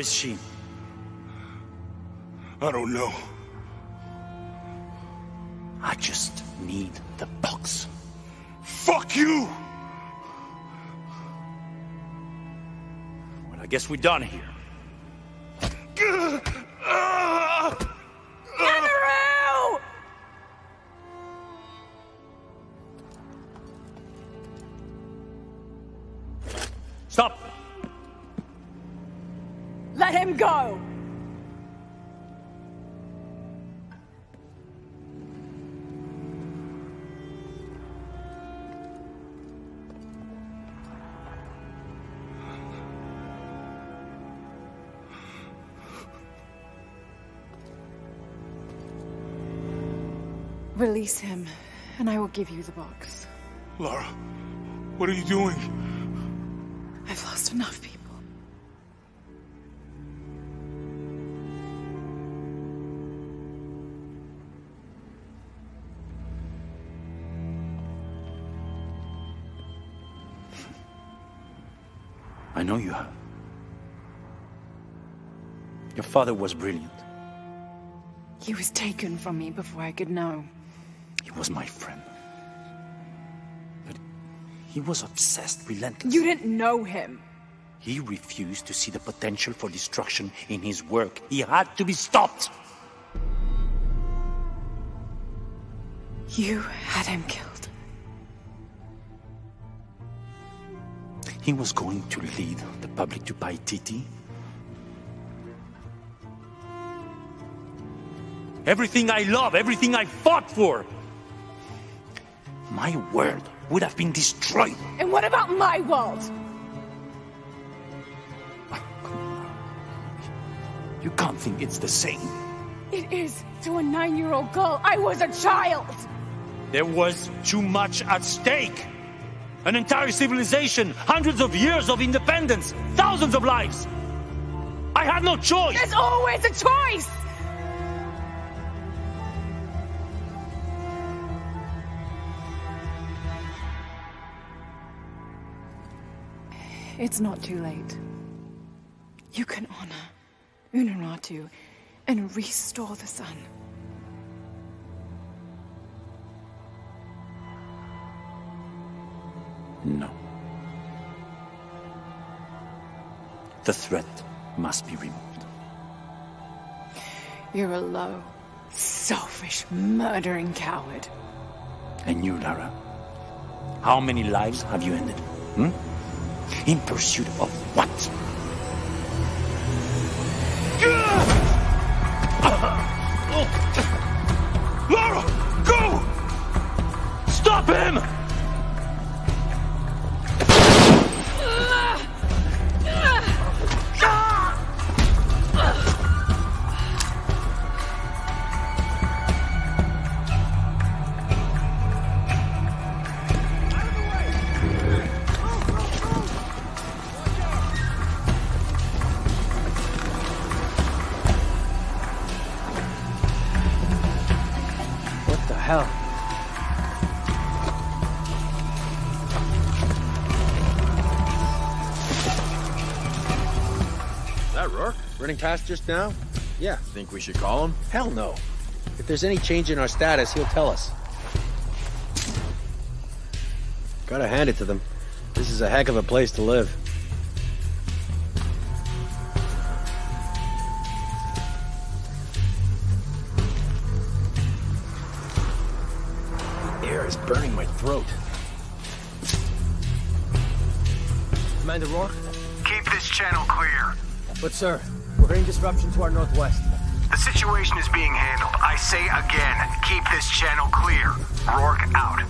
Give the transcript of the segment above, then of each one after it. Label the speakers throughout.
Speaker 1: is she?
Speaker 2: I don't know.
Speaker 1: I just need the box.
Speaker 2: Fuck you!
Speaker 1: Well, I guess we're done here.
Speaker 3: Go! Release him, and I will give you the box.
Speaker 2: Lara, what are you doing?
Speaker 3: I've lost enough people.
Speaker 1: Know you have. Your father was brilliant.
Speaker 3: He was taken from me before I could know.
Speaker 1: He was my friend. But he was obsessed, relentless.
Speaker 3: You didn't know him.
Speaker 1: He refused to see the potential for destruction in his work. He had to be stopped.
Speaker 3: You had him killed.
Speaker 1: He was going to lead the public to Paititi. Everything I love, everything I fought for. My world would have been destroyed.
Speaker 3: And what about my world?
Speaker 1: You can't think it's the same.
Speaker 3: It is to a nine-year-old girl. I was a child.
Speaker 1: There was too much at stake. An entire civilization, hundreds of years of independence, thousands of lives. I had no choice.
Speaker 3: There's always a choice. It's not too late. You can honor Unuratu and restore the sun.
Speaker 1: No. The threat must be removed.
Speaker 3: You're a low, selfish, murdering coward.
Speaker 1: And you, Lara? How many lives have you ended? Hmm? In pursuit of what?
Speaker 2: Lara, go!
Speaker 1: Stop him!
Speaker 4: Rourke? Running past just now? Yeah. Think we should call him?
Speaker 5: Hell no. If there's any change in our status, he'll tell us. Gotta hand it to them. This is a heck of a place to live. The Air is burning my throat.
Speaker 4: Commander Rourke?
Speaker 6: Keep this channel clear.
Speaker 5: But sir, we're hearing disruption to our northwest.
Speaker 6: The situation is being handled. I say again, keep this channel clear. Rourke out.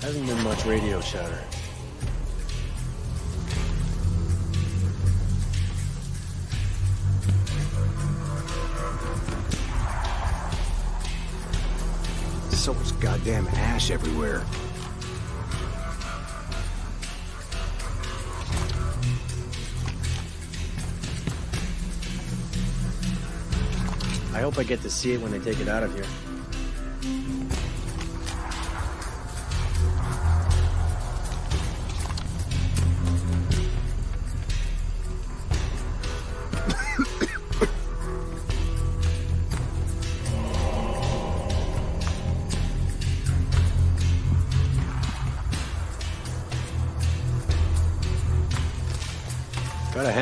Speaker 5: Hasn't been much radio chatter.
Speaker 7: So much goddamn ash everywhere.
Speaker 5: I hope I get to see it when they take it out of here.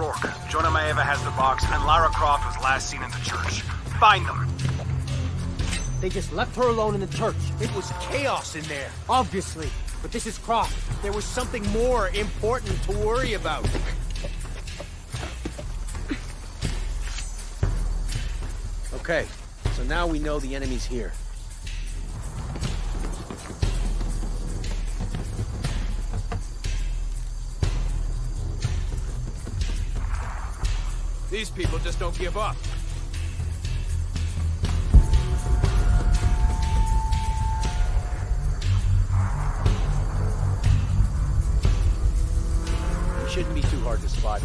Speaker 6: Rourke. Jonah Maiava has the box, and Lara Croft was last seen in the church. Find them.
Speaker 8: They just left her alone in the church.
Speaker 9: It was chaos in there.
Speaker 8: Obviously. But this is Croft.
Speaker 9: There was something more important to worry about.
Speaker 5: Okay, so now we know the enemy's here.
Speaker 9: These people just don't give up.
Speaker 5: He shouldn't be too hard to spot.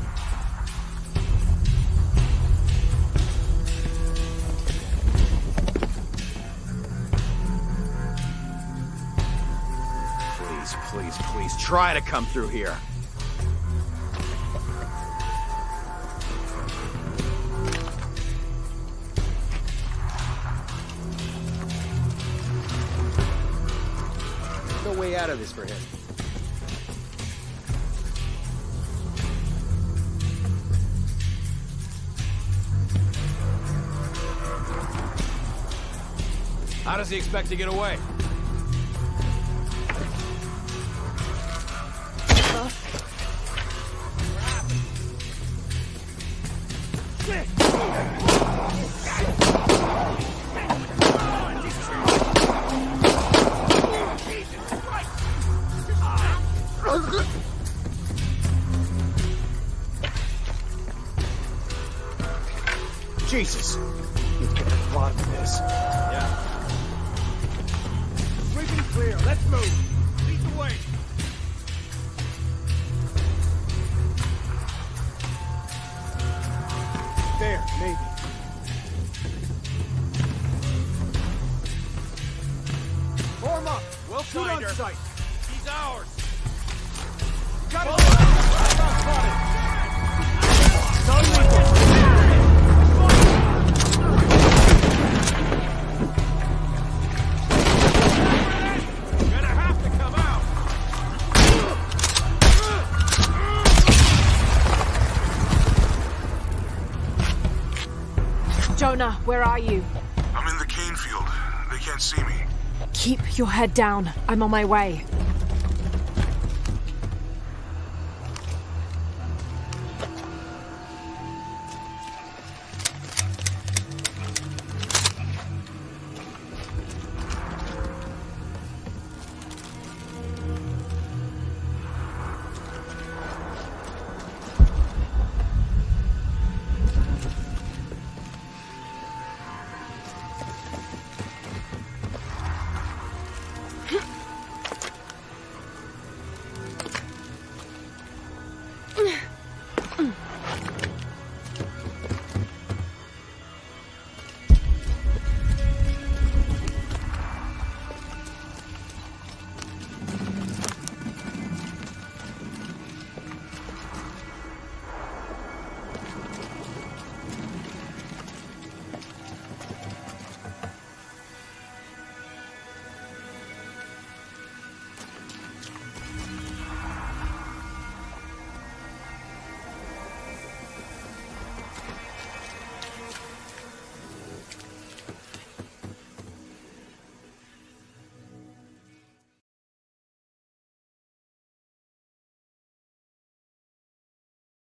Speaker 9: Please, please, please, try to come through here.
Speaker 5: No way out of this for him.
Speaker 9: How does he expect to get away? He's
Speaker 8: ours.
Speaker 9: Got it.
Speaker 3: Jonah, where are you?
Speaker 2: I'm in the cane field. They can't see me.
Speaker 3: Keep your head down. I'm on my way.